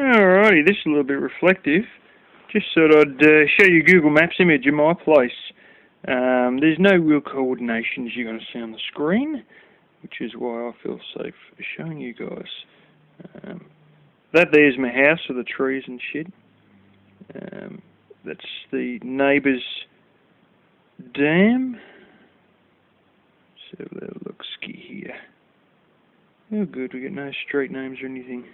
Alrighty, this is a little bit reflective. Just thought I'd uh, show you Google Maps image of my place. Um, there's no real coordinations you're going to see on the screen, which is why I feel safe showing you guys. Um, that there's my house with the trees and shit. Um, that's the neighbour's dam. So a little look ski here. Oh good, we got no street names or anything.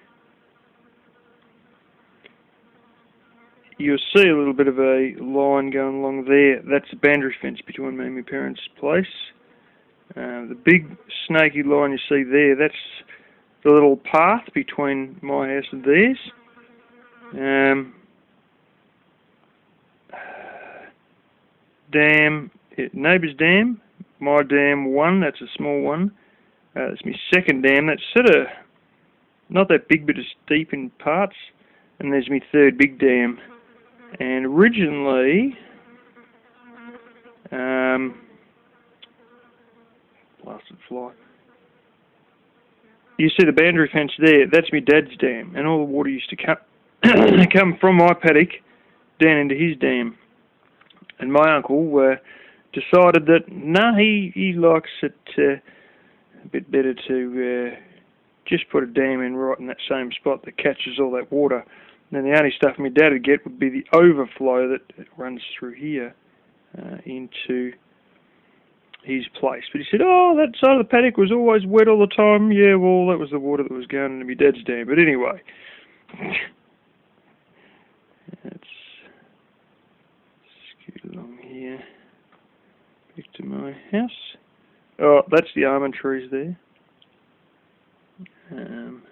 You'll see a little bit of a line going along there. That's the boundary fence between me and my parents' place. Uh, the big snaky line you see there, that's the little path between my house and theirs. Um, dam, neighbour's dam, my dam one, that's a small one. Uh, that's my second dam, that's sort of not that big but it's deep in parts. And there's my third big dam. And originally, um, blasted fly. You see the boundary fence there, that's my dad's dam, and all the water used to come, come from my paddock down into his dam. And my uncle uh, decided that, no, nah, he, he likes it uh, a bit better to uh, just put a dam in right in that same spot that catches all that water then the only stuff my dad would get would be the overflow that runs through here uh, into his place. But he said, oh, that side of the paddock was always wet all the time. Yeah, well, that was the water that was going into my dad's dam. But anyway, let's scoot along here back to my house. Oh, that's the almond trees there. Um,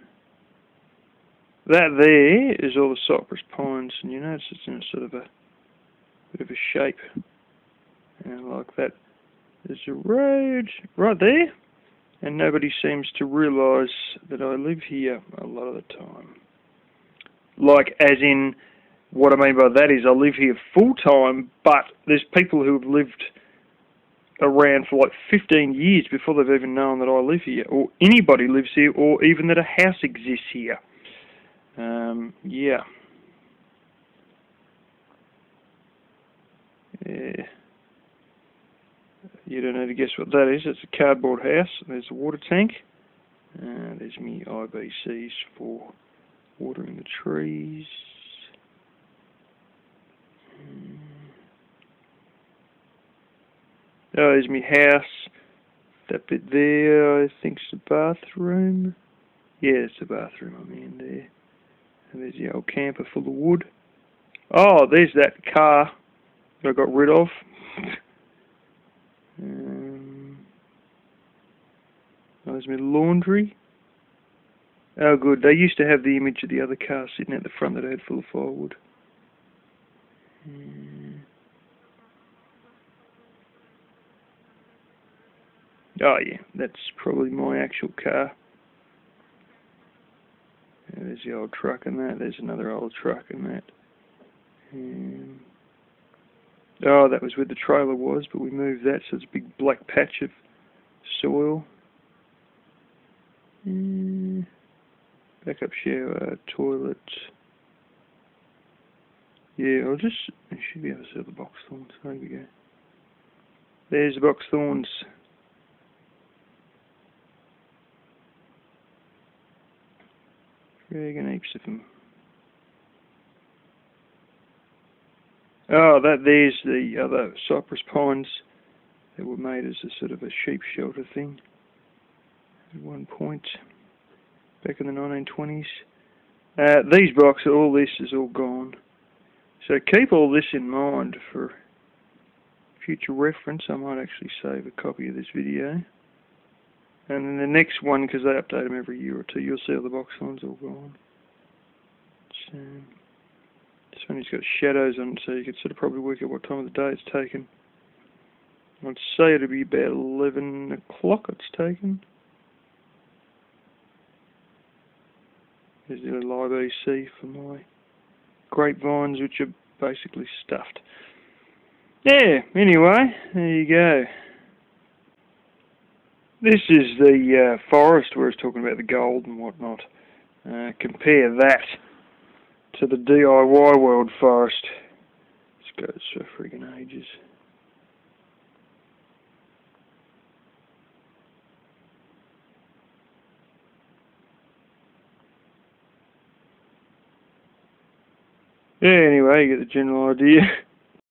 that there is all the cypress pines, and you notice it's in a sort of a bit of a shape, and like that. There's a road right there, and nobody seems to realise that I live here a lot of the time. Like, as in, what I mean by that is I live here full time, but there's people who have lived around for like 15 years before they've even known that I live here, or anybody lives here, or even that a house exists here. Um, yeah. Yeah. You don't need to guess what that is. It's a cardboard house. There's a water tank. Uh, there's me IBCs for watering the trees. Hmm. Oh, there's my house. That bit there, I think's the bathroom. Yeah, it's the bathroom I'm in there. There's the old camper full of wood. Oh, there's that car that I got rid of. um, oh, there's my laundry. Oh, good. They used to have the image of the other car sitting at the front that I had full of firewood. Um, oh, yeah. That's probably my actual car. There's the old truck in that. There's another old truck in that. And oh, that was where the trailer was, but we moved that, so it's a big black patch of soil. Backup shower, toilet. Yeah, I'll just, I should be able to see the box thorns. There we go. There's the box thorns. Of them. Oh, that there's the other cypress pines that were made as a sort of a sheep shelter thing at one point back in the 1920s. Uh, these boxes, all this is all gone. So keep all this in mind for future reference. I might actually save a copy of this video. And then the next one, because they update them every year or two, you'll see all the box lines all gone. So, this one has got shadows on it, so you can sort of probably work out what time of the day it's taken. I'd say it'll be about 11 o'clock it's taken. There's the little IBC for my grapevines, which are basically stuffed. Yeah, anyway, there you go. This is the uh, forest where it's talking about the gold and whatnot. Uh, compare that to the DIY world forest. This goes for friggin' ages. Yeah, anyway, you get the general idea.